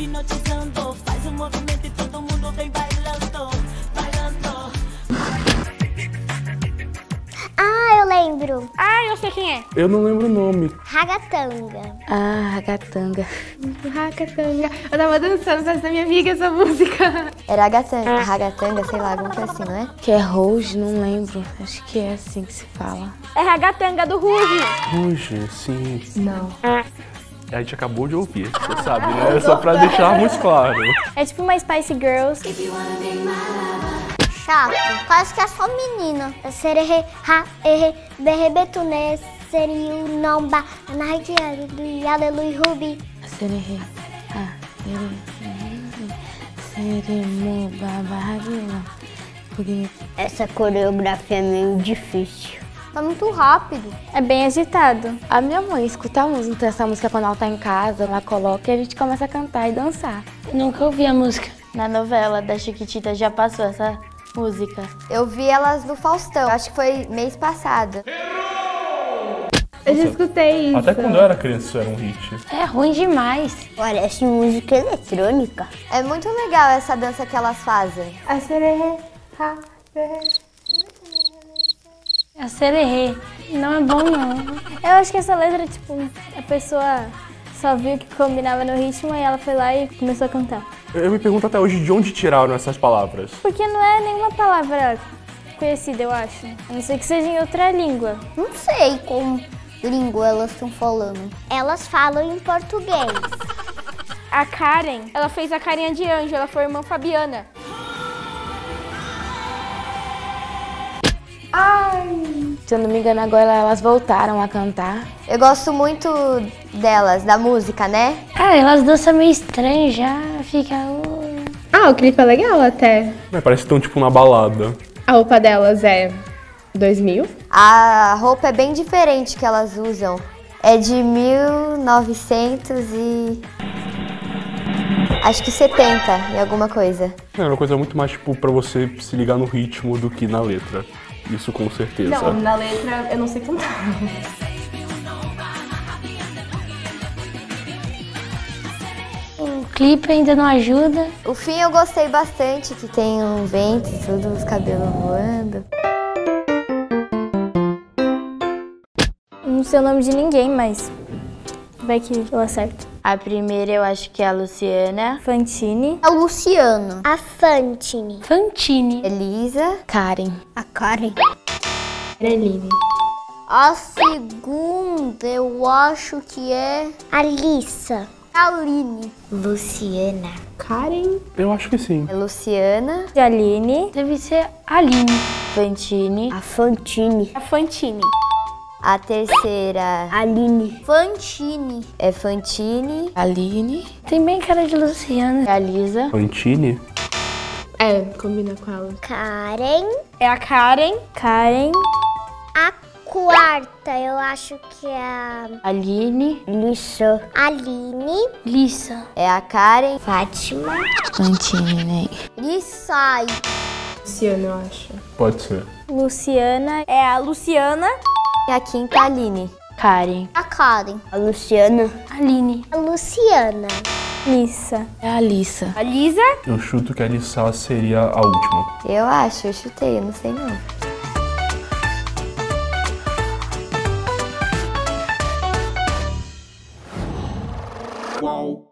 hipnotizando. Faz um movimento e todo mundo vem bailando, bailando. Ah, eu lembro. Ah, eu sei quem é. Eu não lembro o nome. Ragatanga. Ah, ragatanga. Ragatanga. Eu tava dançando com essa minha amiga essa música. Era ragatanga, ragatanga, sei lá, alguma coisa assim, não é? Que é Rose, não lembro. Acho que é assim que se fala. É Ragatanga do Ruge. Ruge, sim. Não. A gente acabou de ouvir, você sabe, né? Só pra deixarmos claro. É tipo uma Spice Girls. Chato. Quase que é só menina. Sererê, ha, erre, berrebetune, seriu, nomba, anardiado, aleluia, rubi. Sererê. Ah, Seremo, babagila. Essa coreografia é meio difícil. Tá muito rápido. É bem agitado. A minha mãe escuta a música, essa música quando ela tá em casa, ela coloca e a gente começa a cantar e dançar. Nunca ouvi a música. Na novela da Chiquitita já passou essa música. Eu vi elas no Faustão, acho que foi mês passado. Eu já escutei isso. Até quando eu era criança isso era um hit. É ruim demais. Parece música eletrônica. É muito legal essa dança que elas fazem. A sererê, ha, sererê. Não é bom, não. Eu acho que essa letra, tipo, a pessoa só viu que combinava no ritmo e ela foi lá e começou a cantar. Eu me pergunto até hoje de onde tiraram essas palavras. Porque não é nenhuma palavra conhecida, eu acho. A não ser que seja em outra língua. Não sei como língua elas estão falando. Elas falam em português. A Karen, ela fez a carinha de anjo, ela foi a irmã Fabiana. Se eu não me engano, agora elas voltaram a cantar. Eu gosto muito delas, da música, né? Ah, elas dançam meio estranho já. Fica. uh, Ah, o clipe é legal até. Mas parece que estão tipo na balada. A roupa delas é 2000. A roupa é bem diferente que elas usam. É de 1900 e... Acho que 70 e alguma coisa. É uma coisa muito mais tipo pra você se ligar no ritmo do que na letra. Isso com certeza. na letra eu não sei cantar. O clipe ainda não ajuda. O fim eu gostei bastante, que tem um vento e tudo, os cabelos voando. Não sei o nome de ninguém, mas vai que eu acerto. A primeira eu acho que é a Luciana. Fantine. A Luciano. A Fantine. Fantine. Elisa, Karen. A Karen. Eline. A segunda eu acho que é a Lissa. Aline. Luciana. Karen. Eu acho que sim. é Luciana, Aline. Deve ser a Aline. Fantine. A Fantine. A Fantine. A terceira Aline. Fantine. é Fantine, Aline. Tem bem cara de Luciana. A Lisa. Fantine? É, combina com ela. Karen. É a Karen. Karen. A quarta eu acho que é a Aline. Lissa. Aline. Lissa. é a Karen, Fátima. Fantine, né? Lissai. Luciana, eu acho. Pode ser. Luciana. É a Luciana. E a quinta Aline. Karen. A Karen. A Luciana. Aline. A Luciana. Lissa. É a Alissa. A Lisa. Eu chuto que a Lissá seria a última. Eu acho, eu chutei, eu não sei não. Qual